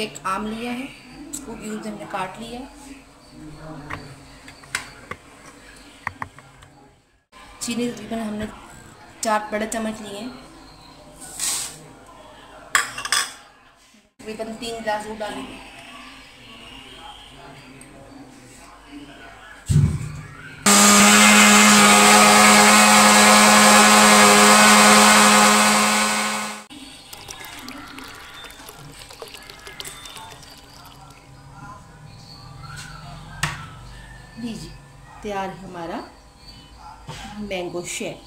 एक आम लिया है इसको क्यूब हमने काट लिया। चीनी तकरीबन हमने चार बड़े चम्मच लिए तकरीबन तीन गिलास दूध डालेंगे लीजिए तैयार है हमारा मैंगो शेक